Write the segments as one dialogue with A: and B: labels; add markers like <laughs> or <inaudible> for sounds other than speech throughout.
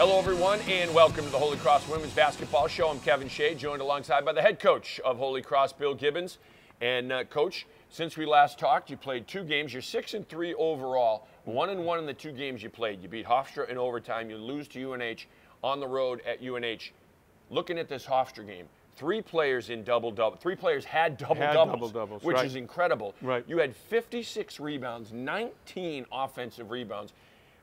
A: Hello, everyone, and welcome to the Holy Cross Women's Basketball Show. I'm Kevin Shea, joined alongside by the head coach of Holy Cross, Bill Gibbons. And uh, coach, since we last talked, you played two games. You're six and three overall, one and one in the two games you played. You beat Hofstra in overtime. You lose to UNH on the road at UNH. Looking at this Hofstra game, three players in double double. Three players had double
B: Had
A: doubles,
B: double doubles,
A: which
B: right.
A: is incredible.
B: Right.
A: You had 56 rebounds, 19 offensive rebounds,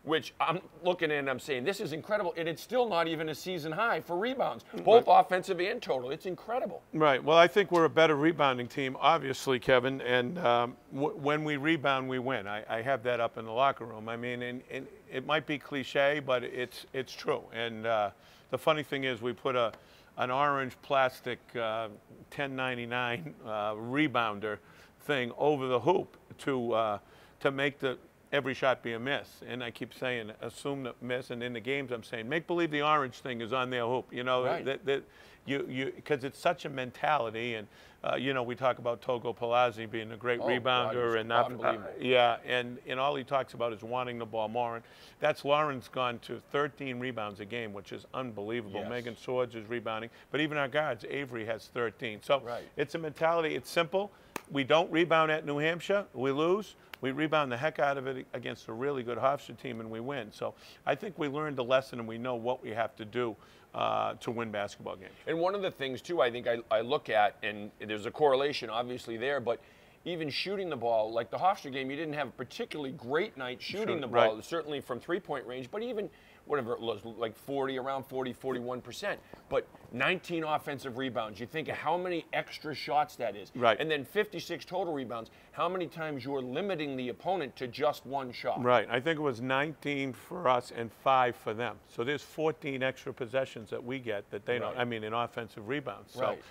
A: which I'm looking at and I'm saying this is incredible, and it's still not even a season high for rebounds, both offensive and total. It's incredible.
B: Right. Well, I think we're a better rebounding team, obviously, Kevin. And um, w- when we rebound, we win. I, I have that up in the locker room. I mean, and, and it might be cliche, but it's it's true. And uh, the funny thing is, we put a an orange plastic uh, 1099 uh, rebounder thing over the hoop to uh, to make the every shot be a miss. And I keep saying, assume the miss. And in the games, I'm saying, make believe the orange thing is on their hoop. You know,
A: Right.
B: that, that you you because it's such a mentality. And uh, you know, we talk about Togo Palazzi being a great
A: Oh, God,
B: rebounder, and not,
A: unbelievable.
B: yeah, and and all he talks about is wanting the ball more. And that's Lauren's gone to 13 rebounds a game, which is unbelievable.
A: Yes.
B: Megan Swords is rebounding, but even our guards, Avery has 13. So
A: Right.
B: it's a mentality. It's simple. We don't rebound at New Hampshire. We lose. We rebound the heck out of it against a really good Hofstra team, and we win. So I think we learned a lesson, and we know what we have to do uh, to win basketball games.
A: And one of the things, too, I think I, I look at, and there's a correlation obviously there, but even shooting the ball, like the Hofstra game, you didn't have a particularly great night shooting
B: Shoot-
A: the ball,
B: right.
A: certainly from three point range, but even whatever it was, like 40, around 40, 41%. But 19 offensive rebounds. You think of how many extra shots that is.
B: Right.
A: And then 56 total rebounds. How many times you're limiting the opponent to just one shot.
B: Right. I think it was 19 for us and five for them. So there's 14 extra possessions that we get that they don't. I mean, in offensive rebounds. So,
A: Right.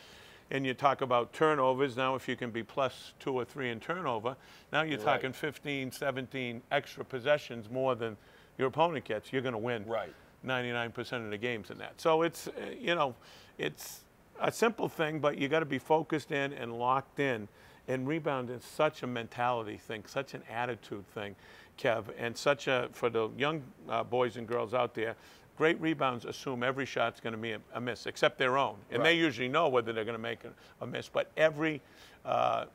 B: And you talk about turnovers. Now, if you can be plus two or three in turnover, now you're
A: Right.
B: talking 15, 17 extra possessions more than your opponent gets. You're going to win.
A: Right.
B: 99% of the games in that. So it's, uh, you know, it's a simple thing, but you got to be focused in and locked in. And rebound is such a mentality thing, such an attitude thing, Kev, and such a, for the young uh, boys and girls out there, great rebounds assume every shot's going to be a, a miss, except their own. And they usually know whether they're going to make a, a miss. But every, uh,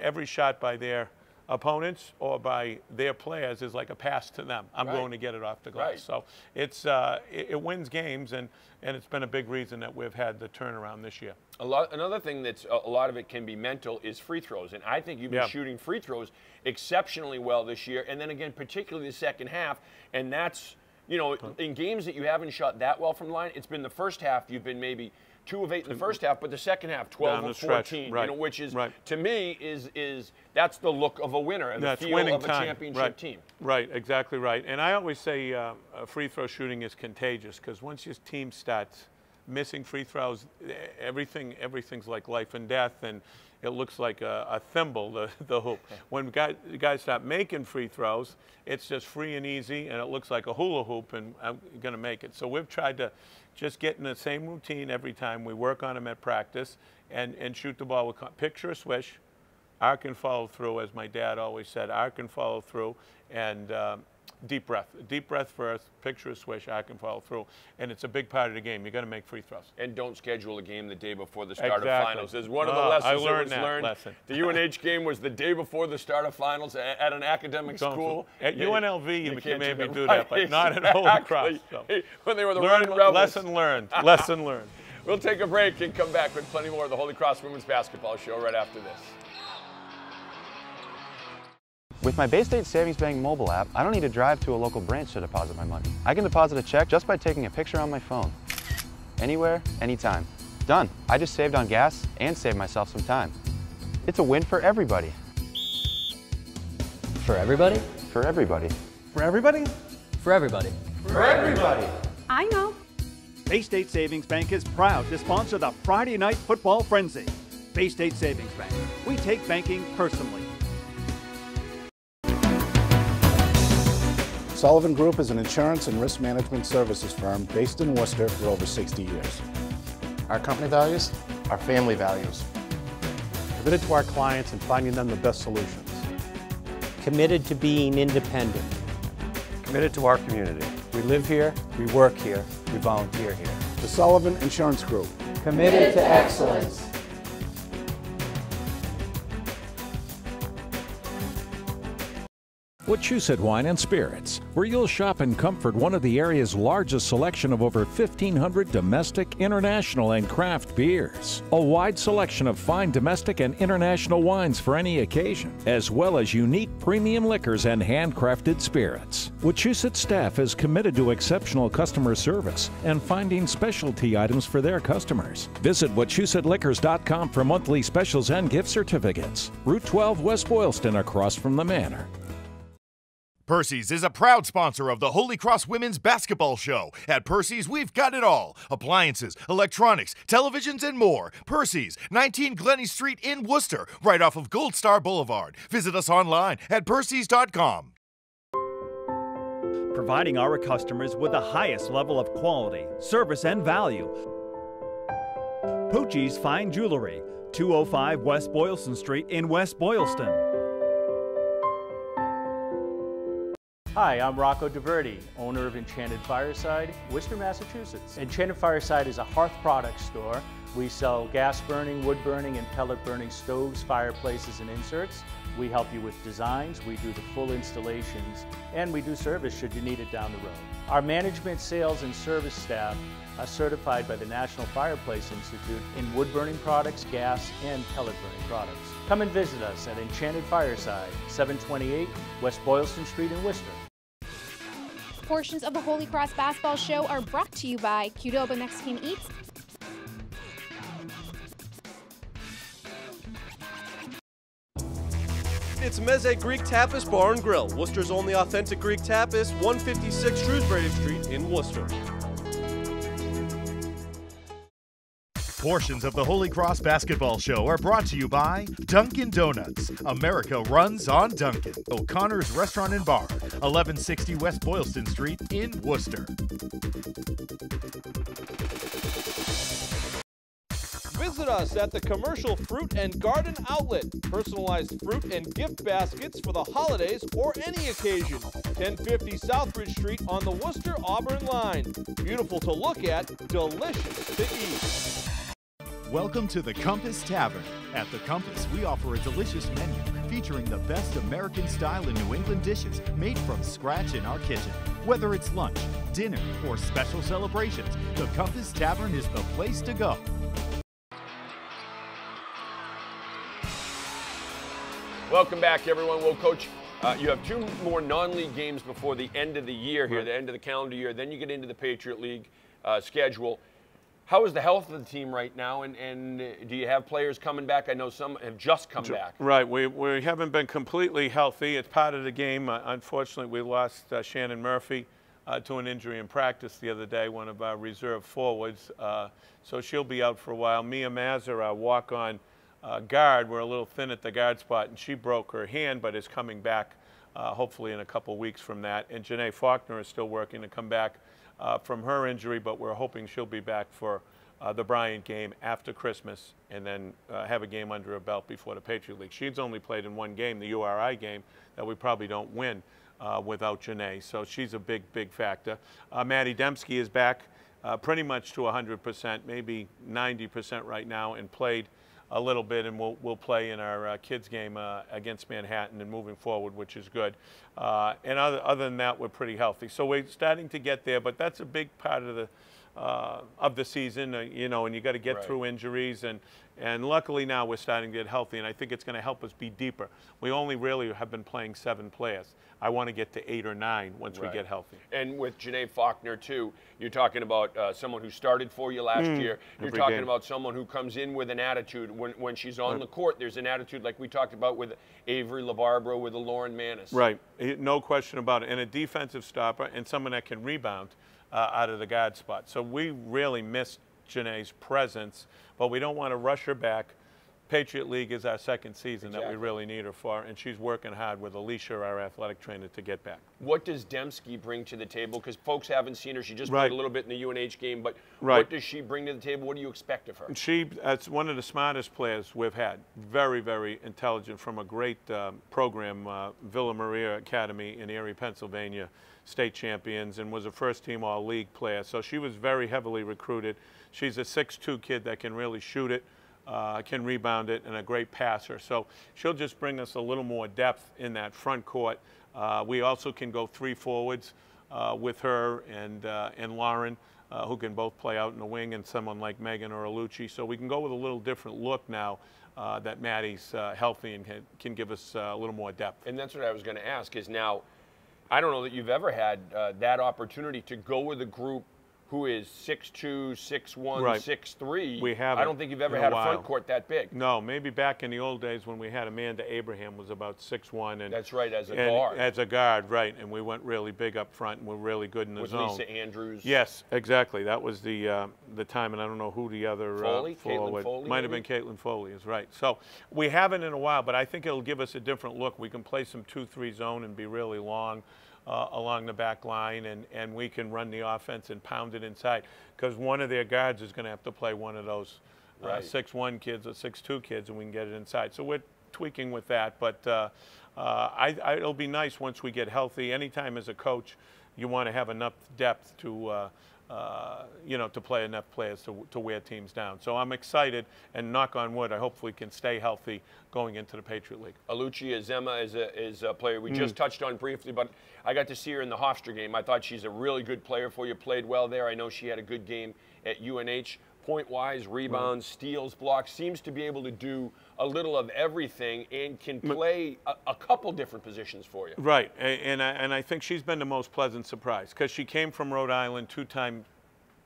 B: every shot by their opponents or by their players is like a pass to them. I'm
A: Right.
B: going to get it off the glass.
A: Right.
B: So it's uh, it, it wins games, and and it's been a big reason that we've had the turnaround this year.
A: A lot, another thing that's a, a lot of it can be mental is free throws, and I think you've been
B: Yeah.
A: shooting free throws exceptionally well this year. And then again, particularly the second half, and that's you know in games that you haven't shot that well from the line, it's been the first half you've been maybe two of eight in the first half, but the second half 12
B: Down
A: of 14,
B: right,
A: you know, which is
B: right.
A: to me is is that's the look of a winner and
B: That's
A: the feel of a
B: time.
A: championship
B: right.
A: team.
B: Right, exactly right. And I always say uh, free throw shooting is contagious because once your team starts missing free throws, everything everything's like life and death, and it looks like a, a thimble, the, <laughs> the hoop. When guys, guys stop making free throws, it's just free and easy, and it looks like a hula hoop, and I'm going to make it. So we've tried to just get in the same routine every time. We work on them at practice and, and shoot the ball with picture a swish, arc and follow through, as my dad always said, arc and follow through, and um, deep breath. Deep breath first, picture a swish, I can follow through. And it's a big part of the game. you got to make free throws.
A: And don't schedule a game the day before the start of finals. As one of the
B: Ah,
A: lessons
B: I learned that
A: learned,
B: lesson.
A: the UNH game was the day before the start of finals at an academic
B: Don't-
A: school.
B: At
A: You-
B: UNLV, you, can
A: can't
B: maybe
A: that.
B: do that, but <laughs> not at Holy Cross. So. <laughs>
A: When they were the
B: Learn,
A: rebels.
B: lesson learned. lesson learned. <laughs>
A: We'll take a break and come back with plenty more of the Holy Cross Women's Basketball Show right after this.
C: With my Bay State Savings Bank mobile app, I don't need to drive to a local branch to deposit my money. I can deposit a check just by taking a picture on my phone. Anywhere, anytime. Done. I just saved on gas and saved myself some time. It's a win for everybody.
D: For everybody?
C: For everybody.
E: For everybody?
D: For everybody. For everybody.
F: I know.
E: Bay State Savings Bank is proud to sponsor the Friday Night Football Frenzy. Bay State Savings Bank. We take banking personally.
G: Sullivan Group is an insurance and risk management services firm based in Worcester for over 60 years.
H: Our company values are family values.
I: Committed to our clients and finding them the best solutions.
D: Committed to being independent.
I: Committed to our community. We live here, we work here, we volunteer here.
G: The Sullivan Insurance Group.
D: Committed to excellence.
J: Wachusett Wine and Spirits, where you'll shop in comfort one of the area's largest selection of over 1,500 domestic, international, and craft beers. A wide selection of fine domestic and international wines for any occasion, as well as unique premium liquors and handcrafted spirits. Wachusett staff is committed to exceptional customer service and finding specialty items for their customers. Visit WachusettLiquors.com for monthly specials and gift certificates. Route 12 West Boylston across from the Manor.
K: Percy's is a proud sponsor of the Holy Cross Women's Basketball Show. At Percy's, we've got it all appliances, electronics, televisions, and more. Percy's, 19 Glennie Street in Worcester, right off of Gold Star Boulevard. Visit us online at Percy's.com.
E: Providing our customers with the highest level of quality, service, and value. Poochie's Fine Jewelry, 205 West Boylston Street in West Boylston.
L: Hi, I'm Rocco DeVerti, owner of Enchanted Fireside, Worcester, Massachusetts. Enchanted Fireside is a hearth product store. We sell gas burning, wood burning, and pellet burning stoves, fireplaces, and inserts. We help you with designs, we do the full installations, and we do service should you need it down the road. Our management, sales, and service staff are certified by the National Fireplace Institute in wood burning products, gas, and pellet burning products. Come and visit us at Enchanted Fireside, 728 West Boylston Street in Worcester.
F: Portions of the Holy Cross Basketball Show are brought to you by Qdoba Mexican Eats.
M: It's Meze Greek Tapas Bar and Grill, Worcester's only authentic Greek tapas, 156 Shrewsbury Street in Worcester.
K: Portions of the Holy Cross Basketball Show are brought to you by Dunkin' Donuts. America runs on Dunkin'. O'Connor's Restaurant and Bar, 1160 West Boylston Street in Worcester.
M: Visit us at the Commercial Fruit and Garden Outlet. Personalized fruit and gift baskets for the holidays or any occasion. 1050 Southbridge Street on the Worcester Auburn line. Beautiful to look at, delicious to eat.
N: Welcome to the Compass Tavern. At the Compass, we offer a delicious menu featuring the best American style and New England dishes made from scratch in our kitchen. Whether it's lunch, dinner, or special celebrations, the Compass Tavern is the place to go.
A: Welcome back, everyone. Well, Coach, uh, you have two more non-league games before the end of the year here, right. the end of the calendar year. Then you get into the Patriot League uh, schedule. How is the health of the team right now, and, and uh, do you have players coming back? I know some have just come back.
B: Right, we, we haven't been completely healthy. It's part of the game. Uh, unfortunately, we lost uh, Shannon Murphy uh, to an injury in practice the other day, one of our reserve forwards. Uh, so she'll be out for a while. Mia Mazur, our walk-on uh, guard. We're a little thin at the guard spot, and she broke her hand, but is coming back uh, hopefully in a couple weeks from that. And Janae Faulkner is still working to come back uh, from her injury, but we're hoping she'll be back for uh, the Bryant game after Christmas and then uh, have a game under her belt before the Patriot League. She's only played in one game, the URI game, that we probably don't win uh, without Janae. So she's a big, big factor. Maddie Dembski is back pretty much to 100%, maybe 90% right now, and played – a little bit, and we'll, we'll play in our uh, kids game uh, against Manhattan and moving forward, which is good. Uh, and other, other than that, we're pretty healthy. So we're starting to get there, but that's a big part of the uh, of the season, uh, you know, and you got to get right. through injuries. And, and luckily now we're starting to get healthy, and I think it's going to help us be deeper. We only really have been playing seven players. I want to get to eight or nine once right. we get healthy.
A: And with Janae Faulkner, too, you're talking about uh, someone who started for you last mm, year. You're talking game. about someone who comes in with an attitude. When, when she's on right. the court, there's an attitude like we talked about with Avery LaBarbera, with Lauren Manis.
B: Right. No question about it. And a defensive stopper and someone that can rebound uh, out of the guard spot. So we really missed Janae's presence, but we don't want to rush her back Patriot League is our second season that we really need her for, and she's working hard with Alicia, our athletic trainer, to get back.
A: What does Dembski bring to the table? Because folks haven't seen her. She just
B: Right.
A: played a little bit in the UNH game, but
B: Right.
A: what does she bring to the table? What do you expect of her?
B: She, that's one of the smartest players we've had. Very, very intelligent from a great um, program, uh, Villa Maria Academy in Erie, Pennsylvania, state champions, and was a first team all league player. So she was very heavily recruited. She's a 6'2 kid that can really shoot it. Uh, can rebound it and a great passer. So she'll just bring us a little more depth in that front court. Uh, we also can go three forwards uh, with her and uh, and Lauren, uh, who can both play out in the wing, and someone like Megan or Oluchi. So we can go with a little different look now uh, that Maddie's healthy and can, can give us a little more depth.
A: And that's what I was going to ask is now, I don't know that you've ever had that opportunity to go with a group who is 6'2", 6'1",
B: Right.
A: 6'3".
B: We have.
A: I don't think you've ever had a,
B: while.
A: front court that big.
B: No, maybe back in the old days when we had Amanda Abraham was about six one, and
A: That's right, as a
B: and
A: guard.
B: As a guard, right, and we went really big up front, and we're really good in the
A: With
B: zone.
A: Lisa Andrews.
B: Yes, exactly. That was the uh, the time, and I don't know who the other
A: Foley?
B: uh,
A: Caitlin Foley,
B: might have been. Caitlin Foley is right. So we haven't in a while, but I think it'll give us a different look. We can play some two-three zone and be really long. Uh, along the back line, and, and we can run the offense and pound it inside. Because one of their guards is going to have to play one of those uh, six one kids or six two kids, and we can get it inside. So we're tweaking with that, but uh, uh, I, I, it'll be nice once we get healthy. Anytime as a coach, you want to have enough depth to. Uh, you know, to play enough players to, to wear teams down. So I'm excited, and knock on wood, I hopefully can stay healthy going into the Patriot League.
A: Oluchi Ezemma is a, is a player we
B: Mm.
A: just touched on briefly, but I got to see her in the Hofstra game. I thought she's a really good player for you. Played well there. I know she had a good game at UNH. Point wise, rebounds, steals, blocks. Seems to be able to do a little of everything and can play a, a couple different positions for you.
B: Right, and I, and I think she's been the most pleasant surprise because she came from Rhode Island, two-time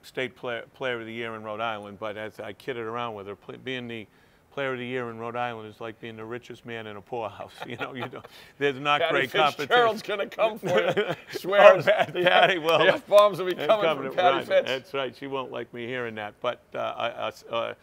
B: state player, player of the year in Rhode Island. But as I kidded around with her, pl- being the player of the year in Rhode Island is like being the richest man in a poorhouse. <laughs> You know, you don't, there's not
A: Patty
B: great competition.
A: Fitzgerald's going to come for you. <laughs> Swear
B: oh, Pat-
A: the,
B: Patty will.
A: The F-bombs will be
B: They're
A: coming, from Patty
B: right.
A: Fitz.
B: That's right. She won't like me hearing that, but uh, I, I- uh,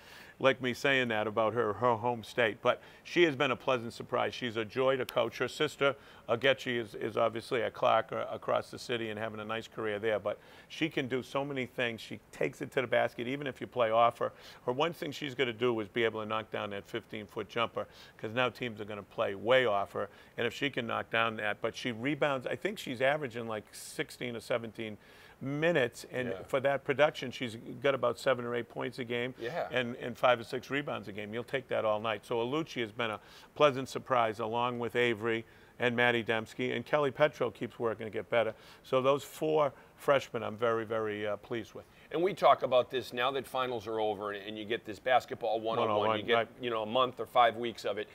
B: like me saying that about her her home state. But she has been a pleasant surprise. She's a joy to coach. Her sister Agechi is, is obviously at Clark uh, across the city and having a nice career there. But she can do so many things. She takes it to the basket, even if you play off her. Her one thing she's going to do is be able to knock down that 15-foot jumper because now teams are going to play way off her. And if she can knock down that, but she rebounds. I think she's averaging like 16 or 17 minutes, and
A: Yeah.
B: for that production, she's got about seven or eight points a game,
A: Yeah.
B: and, and five or six rebounds a game. You'll take that all night. So Oluchi has been a pleasant surprise, along with Avery and Maddie Dembski, and Kelly Petro keeps working to get better. So those four freshmen, I'm very, very uh, pleased with.
A: And we talk about this now that finals are over and, and you get this basketball one-on-one.
B: One-on-one,
A: you get
B: right.
A: you know a month or five weeks of it.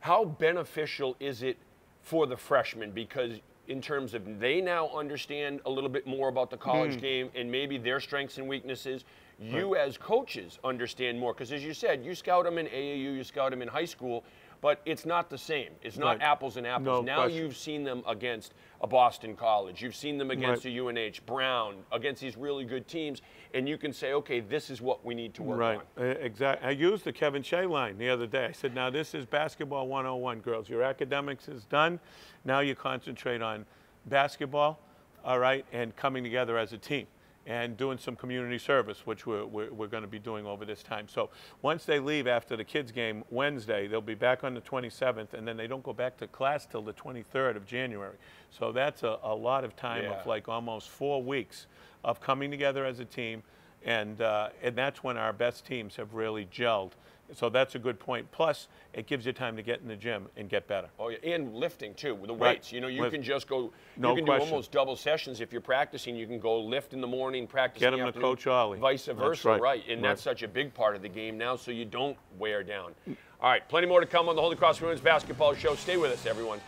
A: How beneficial is it for the freshmen? Because in terms of they now understand a little bit more about the college
B: Hmm.
A: game and maybe their strengths and weaknesses. You as coaches understand more because as you said, you scout them in AAU, you scout them in high school, but it's not the same. It's not
B: Right.
A: apples and apples.
B: No
A: now
B: question.
A: you've seen them against a Boston College. You've seen them against
B: Right.
A: a UNH, Brown, against these really good teams, and you can say, okay, this is what we need to work
B: right.
A: on.
B: Exactly. I used the Kevin Shea line the other day. I said, now this is basketball 101, girls. Your academics is done. Now you concentrate on basketball, all right, and coming together as a team and doing some community service, which we're, we're, we're going to be doing over this time. So once they leave after the kids' game Wednesday, they'll be back on the 27th, and then they don't go back to class till the 23rd of January. So that's a, a lot of time
A: Yeah.
B: of like almost four weeks of coming together as a team, and uh, and that's when our best teams have really gelled. So that's a good point. Plus, it gives you time to get in the gym and get better.
A: Oh, yeah, and lifting too, with the
B: Right.
A: weights. You know, you
B: Lift-
A: can just go.
B: No
A: you can
B: question.
A: do almost double sessions if you're practicing. You can go lift in the morning, practice.
B: Get
A: in the
B: 'em to Coach Ollie.
A: Vice versa,
B: right.
A: And
B: Right.
A: that's such a big part of the game now, so you don't wear down. All right, plenty more to come on the Holy Cross Women's Basketball Show. Stay with us, everyone.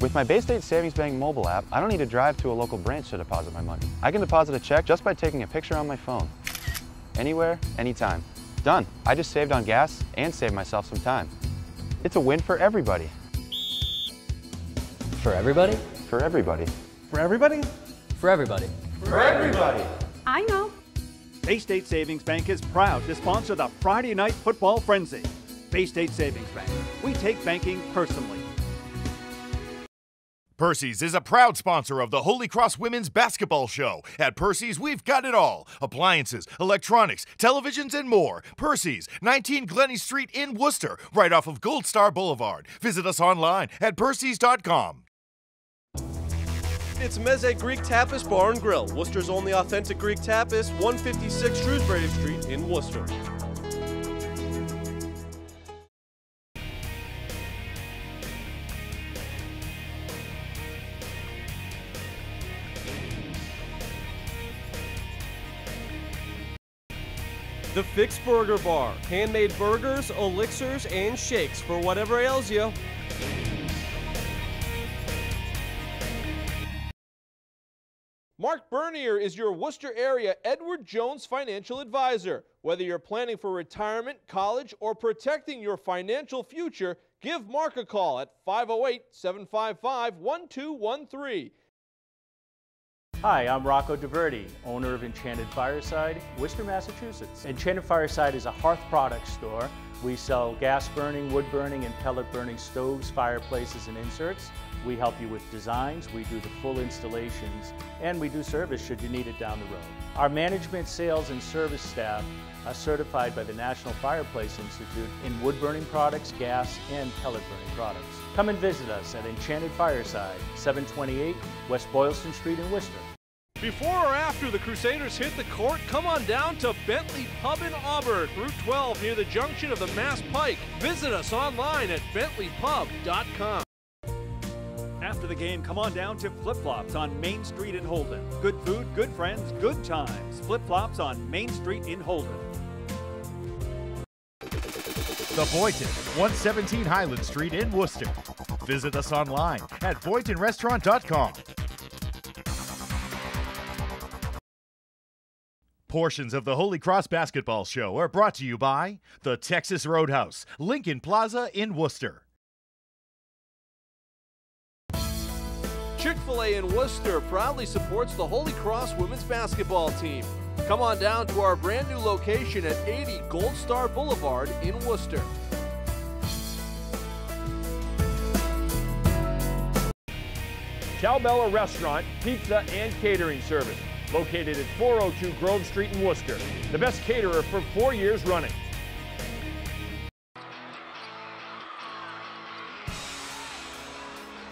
C: With my Bay State Savings Bank mobile app, I don't need to drive to a local branch to deposit my money. I can deposit a check just by taking a picture on my phone. Anywhere, anytime. Done. I just saved on gas and saved myself some time. It's a win for everybody.
D: For everybody?
C: For everybody.
I: For everybody?
D: For everybody. For everybody.
O: I know.
E: Bay State Savings Bank is proud to sponsor the Friday Night Football Frenzy. Bay State Savings Bank. We take banking personally.
K: Percy's is a proud sponsor of the Holy Cross Women's Basketball Show. At Percy's, we've got it all appliances, electronics, televisions, and more. Percy's, 19 Glennie Street in Worcester, right off of Gold Star Boulevard. Visit us online at Percy's.com.
M: It's Meze Greek Tapas Bar and Grill, Worcester's only authentic Greek tapas, 156 Shrewsbury Street in Worcester. The Fix Burger Bar. Handmade burgers, elixirs, and shakes for whatever ails you. Mark Bernier is your Worcester area Edward Jones financial advisor. Whether you're planning for retirement, college, or protecting your financial future, give Mark a call at 508 755 1213.
L: Hi, I'm Rocco DeVerde, owner of Enchanted Fireside, Worcester, Massachusetts. Enchanted Fireside is a hearth products store. We sell gas burning, wood burning, and pellet burning stoves, fireplaces, and inserts. We help you with designs, we do the full installations, and we do service should you need it down the road. Our management, sales, and service staff are certified by the National Fireplace Institute in wood burning products, gas, and pellet burning products. Come and visit us at Enchanted Fireside, 728 West Boylston Street in Worcester.
M: Before or after the Crusaders hit the court, come on down to Bentley Pub in Auburn, Route 12 near the junction of the Mass Pike. Visit us online at bentleypub.com.
E: After the game, come on down to Flip Flops on Main Street in Holden. Good food, good friends, good times. Flip Flops on Main Street in Holden.
N: The Boynton, 117 Highland Street in Worcester. Visit us online at boyntonrestaurant.com. Portions of the Holy Cross Basketball Show are brought to you by the Texas Roadhouse, Lincoln Plaza in Worcester.
M: Chick fil A in Worcester proudly supports the Holy Cross women's basketball team. Come on down to our brand new location at 80 Gold Star Boulevard in Worcester.
A: Calbella Restaurant, Pizza, and Catering Service, located at 402 Grove Street in Worcester. The best caterer for four years running.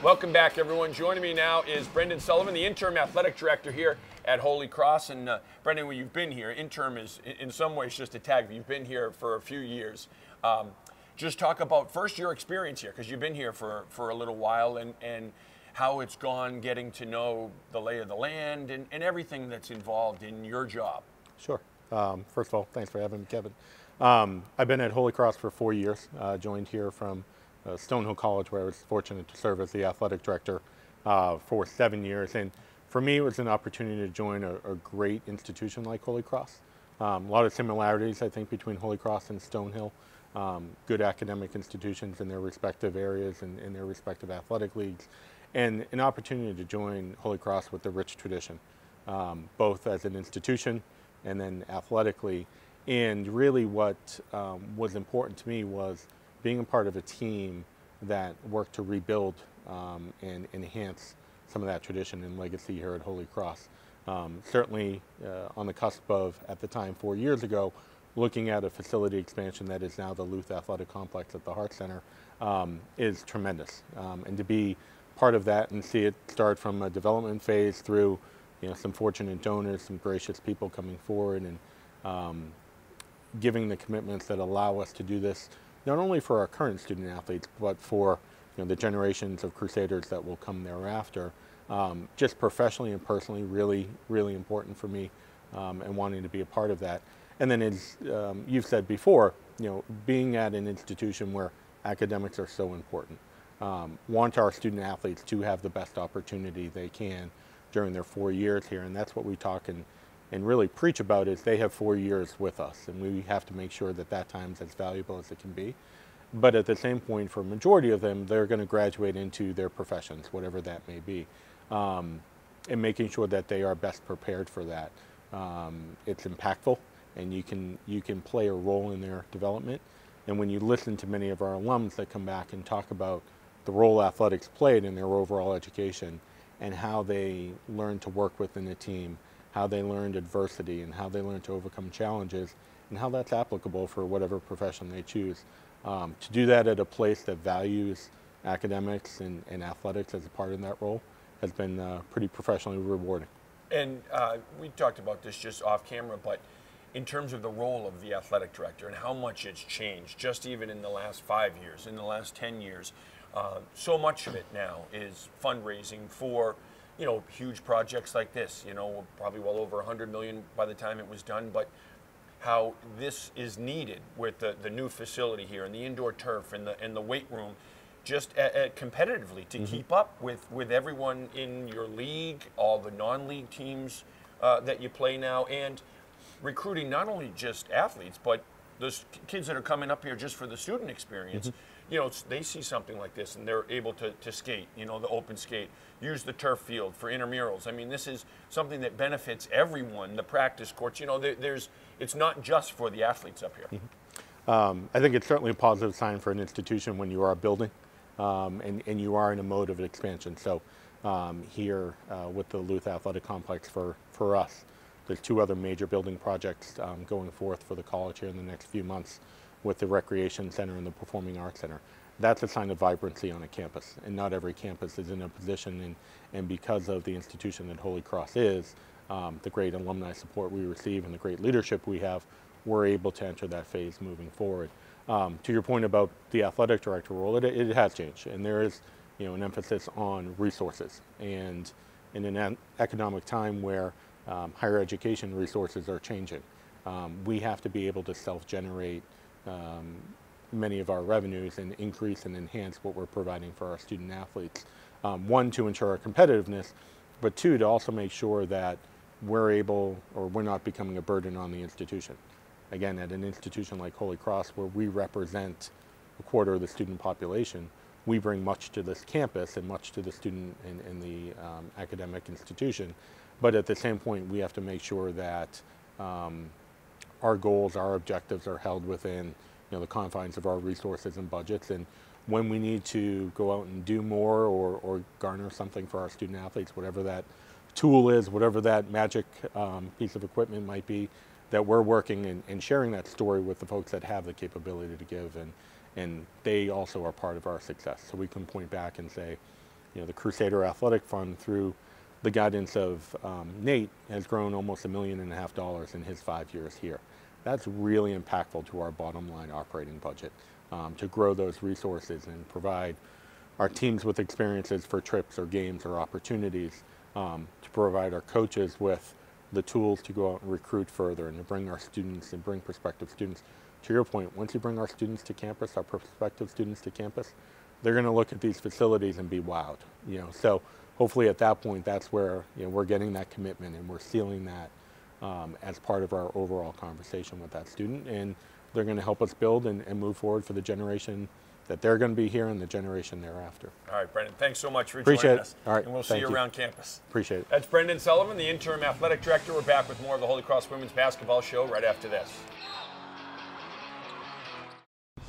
A: Welcome back, everyone. Joining me now is Brendan Sullivan, the interim athletic director here at Holy Cross. And uh, Brendan, when you've been here, interim is in some ways just a tag. You've been here for a few years. Um, just talk about first your experience here, because you've been here for, for a little while, and, and how it's gone getting to know the lay of the land and, and everything that's involved in your job.
I: Sure. Um, first of all, thanks for having me, Kevin. Um, I've been at Holy Cross for four years. Uh, joined here from uh, Stonehill College, where I was fortunate to serve as the athletic director uh, for seven years. And for me, it was an opportunity to join a, a great institution like Holy Cross. Um, a lot of similarities, I think, between Holy Cross and Stonehill. Um, good academic institutions in their respective areas and in their respective athletic leagues, and an opportunity to join Holy Cross with the rich tradition, um, both as an institution and then athletically. And really, what um, was important to me was being a part of a team that worked to rebuild um, and enhance some of that tradition and legacy here at Holy Cross. Um, certainly uh, on the cusp of, at the time, four years ago, looking at a facility expansion that is now the Luth Athletic Complex at the Hart Center um, is tremendous. Um, and to be part of that and see it start from a development phase through you know, some fortunate donors, some gracious people coming forward and um, giving the commitments that allow us to do this not only for our current student athletes, but for you know, the generations of Crusaders that will come thereafter. Um, just professionally and personally, really, really important for me um, and wanting to be a part of that. And then as um, you've said before, you know, being at an institution where academics are so important. Um, want our student athletes to have the best opportunity they can during their four years here, and that's what we talk and, and really preach about is they have four years with us, and we have to make sure that that time is as valuable as it can be. But at the same point, for a majority of them, they're going to graduate into their professions, whatever that may be, um, and making sure that they are best prepared for that. Um, it's impactful and you can you can play a role in their development. And when you listen to many of our alums that come back and talk about the role athletics played in their overall education and how they learned to work within a team, how they learned adversity and how they learned to overcome challenges, and how that's applicable for whatever profession they choose. Um, to do that at a place that values academics and, and, athletics as a part of that role has been uh, pretty professionally rewarding.
A: And uh, we talked about this just off camera, but in terms of the role of the athletic director and how much it's changed, just even in the last five years, in the last 10 years, uh, so much of it now is fundraising for, you know, huge projects like this. You know, probably well over 100 million by the time it was done, but how this is needed with the, the new facility here and the indoor turf and the and the weight room, just competitively to mm-hmm. keep up with with everyone in your league, all the non-league teams uh, that you play now, and recruiting not only just athletes but those kids that are coming up here just for the student experience. Mm-hmm you know, they see something like this and they're able to, to skate, you know, the open skate, use the turf field for intramurals. I mean, this is something that benefits everyone, the practice courts. You know, there, there's, it's not just for the athletes up here.
I: Mm-hmm. Um, I think it's certainly a positive sign for an institution when you are building um, and, and you are in a mode of expansion. So um, here uh, with the Luth Athletic Complex for, for us, there's two other major building projects um, going forth for the college here in the next few months with the Recreation Center and the Performing Arts Center. That's a sign of vibrancy on a campus, and not every campus is in a position, and, and because of the institution that Holy Cross is, um, the great alumni support we receive and the great leadership we have, we're able to enter that phase moving forward. Um, to your point about the athletic director role, it, it has changed, and there is you know, an emphasis on resources. And in an economic time where um, higher education resources are changing, um, we have to be able to self-generate um, many of our revenues and increase and enhance what we're providing for our student athletes. Um, one, to ensure our competitiveness, but two, to also make sure that we're able or we're not becoming a burden on the institution. Again, at an institution like Holy Cross, where we represent a quarter of the student population, we bring much to this campus and much to the student and, the um, academic institution. But at the same point, we have to make sure that um, our goals, our objectives are held within you know, the confines of our resources and budgets. And when we need to go out and do more or, or garner something for our student athletes, whatever that tool is, whatever that magic um, piece of equipment might be, that we're working and, and, sharing that story with the folks that have the capability to give. And, and they also are part of our success. So we can point back and say, you know, the Crusader Athletic Fund through the guidance of um, Nate has grown almost a million and a half dollars in his five years here. That's really impactful to our bottom line operating budget um, to grow those resources and provide our teams with experiences for trips or games or opportunities, um, to provide our coaches with the tools to go out and recruit further and to bring our students and bring prospective students. To your point, once you bring our students to campus, our prospective students to campus, they're going to look at these facilities and be wowed. You know, so hopefully at that point, that's where you know, we're getting that commitment and we're sealing that um, as part of our overall conversation with that student. And they're going to help us build and, and move forward for the generation that they're going to be here and the generation thereafter.
A: All right, Brendan, thanks so much for
I: Appreciate
A: joining
I: it.
A: us.
I: All right,
A: and we'll see you, you around campus.
I: Appreciate it.
A: That's Brendan Sullivan, the interim athletic director. We're back with more of the Holy Cross Women's Basketball Show right after this.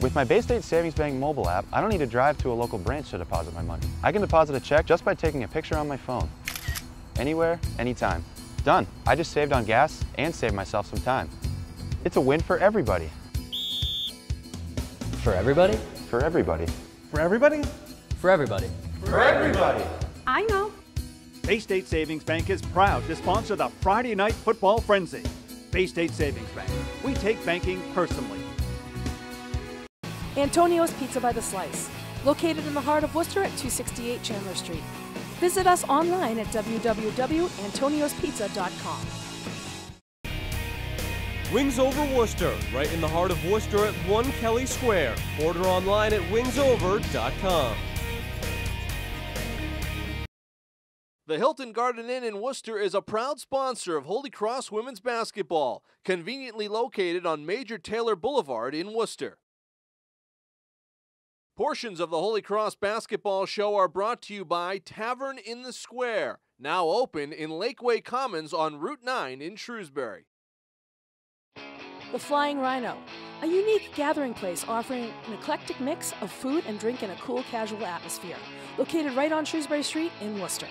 C: With my Bay State Savings Bank mobile app, I don't need to drive to a local branch to deposit my money. I can deposit a check just by taking a picture on my phone. Anywhere, anytime. Done. I just saved on gas and saved myself some time. It's a win for everybody.
O: For everybody?
C: For everybody.
O: For everybody? For everybody.
D: For everybody.
F: I know.
E: Bay State Savings Bank is proud to sponsor the Friday Night Football Frenzy. Bay State Savings Bank. We take banking personally.
P: Antonio's Pizza by the Slice, located in the heart of Worcester at 268 Chandler Street. Visit us online at www.antoniospizza.com.
Q: Wings Over Worcester, right in the heart of Worcester at 1 Kelly Square. Order online at wingsover.com.
M: The Hilton Garden Inn in Worcester is a proud sponsor of Holy Cross Women's Basketball, conveniently located on Major Taylor Boulevard in Worcester. Portions of the Holy Cross Basketball Show are brought to you by Tavern in the Square, now open in Lakeway Commons on Route 9 in Shrewsbury.
P: The Flying Rhino, a unique gathering place offering an eclectic mix of food and drink in a cool, casual atmosphere. Located right on Shrewsbury Street in Worcester.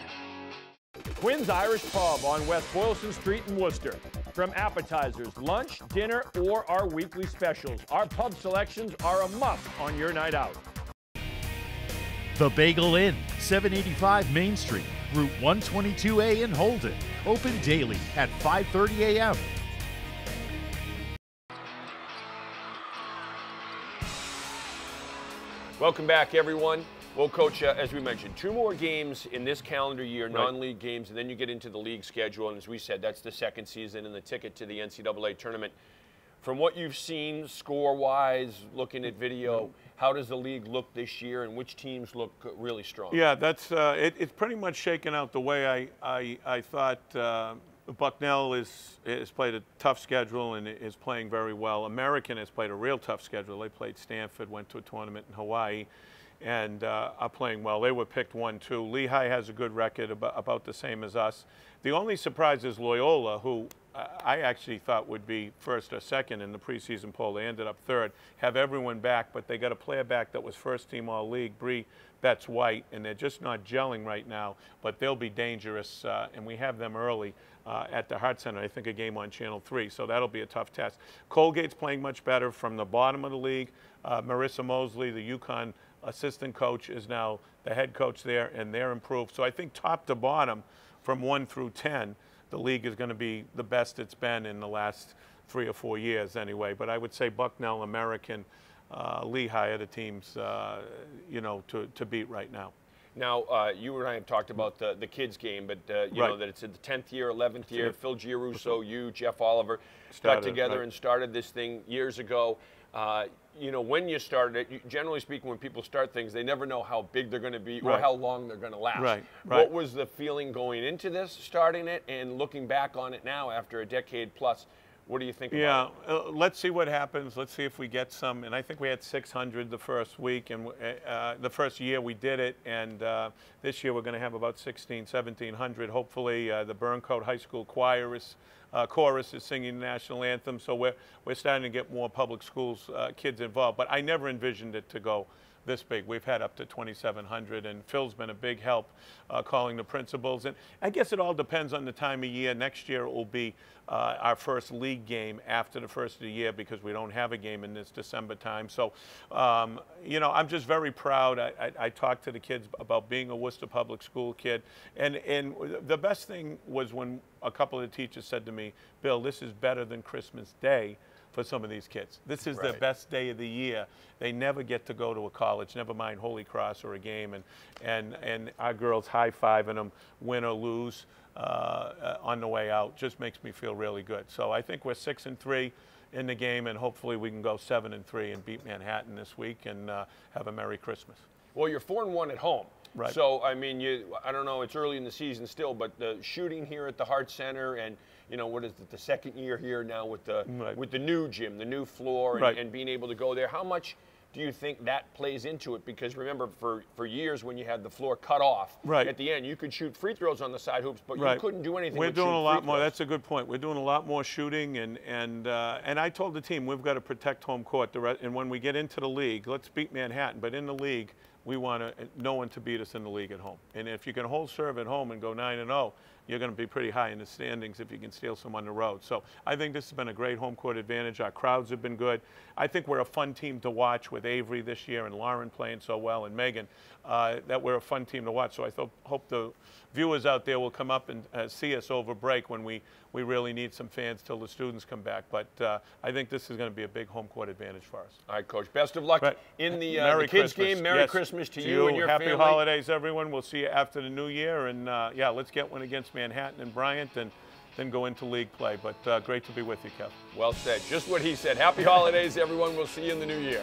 E: Quinn's Irish Pub on West Boylston Street in Worcester. From appetizers, lunch, dinner, or our weekly specials, our pub selections are a must on your night out.
N: The Bagel Inn, 785 Main Street, Route 122A in Holden. Open daily at 5:30 a.m.
A: Welcome back, everyone. Well, Coach, uh, as we mentioned, two more games in this calendar year,
B: Right.
A: non-league games, and then you get into the league schedule. And as we said, that's the second season and the ticket to the NCAA tournament. From what you've seen, score-wise, looking at video, how does the league look this year, and which teams look really strong?
B: Yeah, that's uh, it, it's pretty much shaken out the way I I, I thought. Uh, Bucknell is has played a tough schedule and is playing very well. American has played a real tough schedule. They played Stanford, went to a tournament in Hawaii, and uh, are playing well. They were picked one two. Lehigh has a good record, about, about the same as us. The only surprise is Loyola, who I actually thought would be first or second in the preseason poll. They ended up third. Have everyone back, but they got a player back that was first team all league, Bree Betts White, and they're just not gelling right now. But they'll be dangerous, uh, and we have them early uh, at the Hart Center. I think a game on Channel 3, so that'll be a tough test. Colgate's playing much better from the bottom of the league. Uh, Marisa Moseley, the UConn assistant coach, is now the head coach there, and they're improved. So I think top to bottom, from one through 10, the league is going to be the best it's been in the last three or four years anyway. But I would say Bucknell, American, uh, Lehigh are the teams, uh, you know, to, to beat right now.
A: Now, uh, you and I have talked about the, the kids game, but uh, you know that it's in the 10th year, 11th year. Phil Giarusso, you, Jeff Oliver,
B: Started
A: got together
B: right.
A: and started this thing years ago. Uh, you know, when you started it, you, generally speaking, when people start things, they never know how big they're going to be or
B: Right.
A: how long they're going to last.
B: Right, right.
A: What was the feeling going into this, starting it, and looking back on it now after a decade plus? What do you think
B: Yeah,
A: about
B: uh, let's see what happens. Let's see if we get some. And I think we had 600 the first week, and uh, uh, the first year we did it. And uh, this year we're going to have about 16, 1700. Hopefully, uh, the Burncoat High School choir is, uh, chorus is singing the national anthem. So we're we're starting to get more public schools uh, kids involved. But I never envisioned it to go this big. We've had up to 2,700, and Phil's been a big help uh, calling the principals. And I guess it all depends on the time of year. Next year will be uh, our first league game after the first of the year because we don't have a game in this December time. So, um, you know, I'm just very proud. I, I, I talked to the kids about being a Worcester Public School kid, and and the best thing was when a couple of the teachers said to me, "Bill, this is better than Christmas Day." For some of these kids, this is the best day of the year. They never get to go to a college, never mind Holy Cross or a game, and and and our girls high fiving them, win or lose, uh, uh, on the way out, just makes me feel really good. So I think we're six and three in the game, and hopefully we can go seven and three and beat Manhattan this week and uh, have a Merry Christmas.
A: Well, you're four and one at home.
B: Right.
A: So I mean, you I don't know. It's early in the season still, but the shooting here at the Hart Center, and you know what is it? The second year here now with the
B: Right.
A: with the new gym, the new floor, and,
B: Right.
A: and being able to go there. How much do you think that plays into it? Because remember, for for years when you had the floor cut off
B: Right.
A: at the end, you could shoot free throws on the side hoops, but
B: Right.
A: you couldn't do anything.
B: We're doing a lot more. That's a good point. We're doing a lot more shooting, and and uh, and I told the team we've got to protect home court. And when we get into the league, let's beat Manhattan. But in the league, we want to, no one to beat us in the league at home. And if you can hold serve at home and go nine and zero, you're going to be pretty high in the standings if you can steal some on the road. So I think this has been a great home court advantage. Our crowds have been good. I think we're a fun team to watch with Avery this year and Lauren playing so well and Megan. Uh, that we're a fun team to watch. So I hope the viewers out there will come up and uh, see us over break when we, we really need some fans till the students come back. But uh, I think this is going to be a big home court advantage for us.
A: All right, Coach. Best of luck
B: Right.
A: in the, uh,
B: Merry
A: the kids'
B: Christmas.
A: game. Merry
B: Yes.
A: Christmas to you, and your
B: Happy
A: family.
B: holidays, everyone. We'll see you after the new year. And uh, yeah, let's get one against Manhattan and Bryant and then go into league play. But uh, great to be with you, Kev.
A: Well said. Just what he said. Happy holidays, everyone. We'll see you in the new year.